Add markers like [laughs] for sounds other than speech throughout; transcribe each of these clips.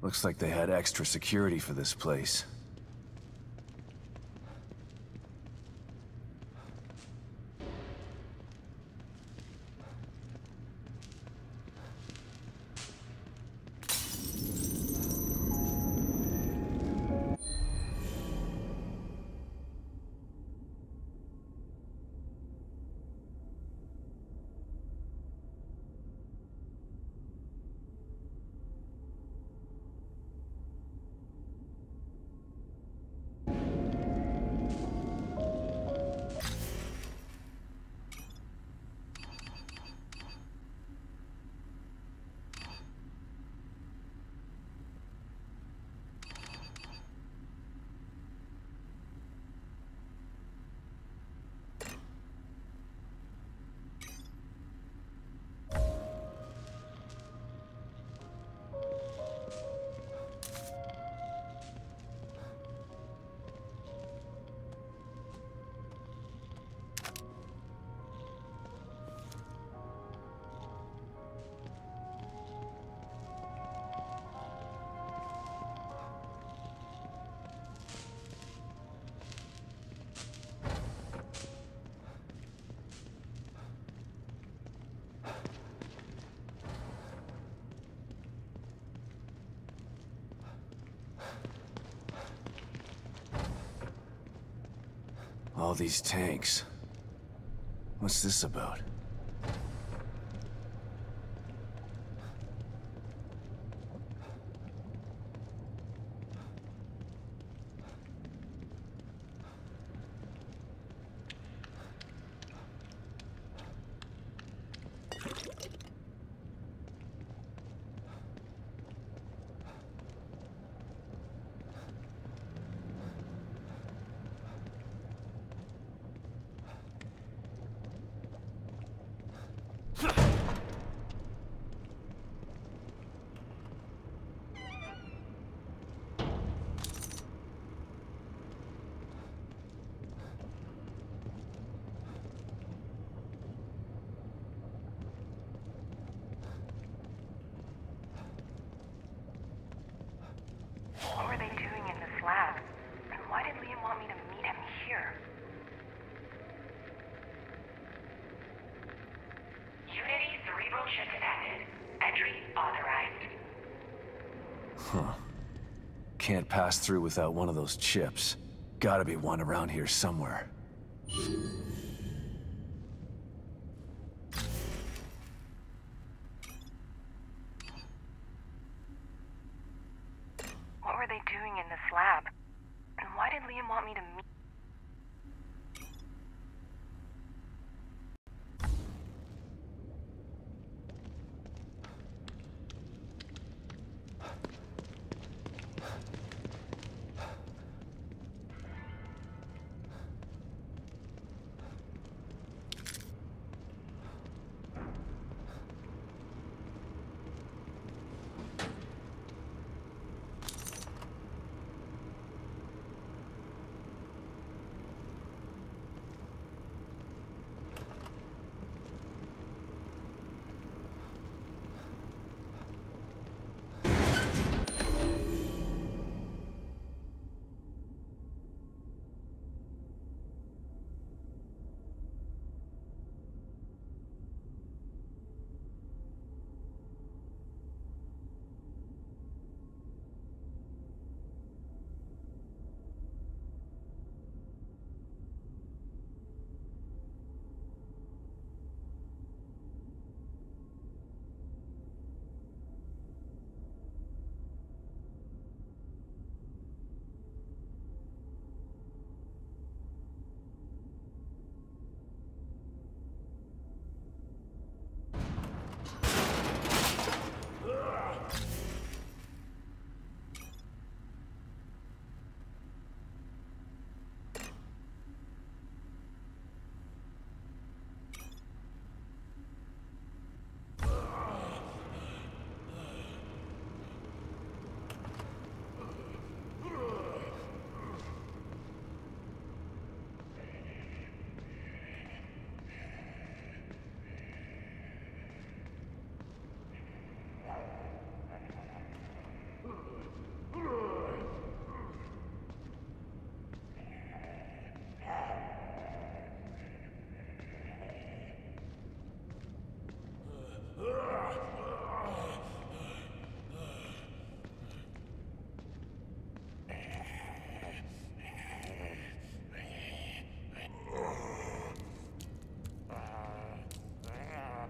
Looks like they had extra security for this place. All these tanks. What's this about? What [laughs] were they doing in this lab? And why did Liam want me to meet him here? Unity cerebral chip detected. Entry authorized. Huh. Can't pass through without one of those chips. Gotta be one around here somewhere. What were they doing in this lab? And why did Liam want me to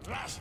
meet?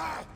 Wow!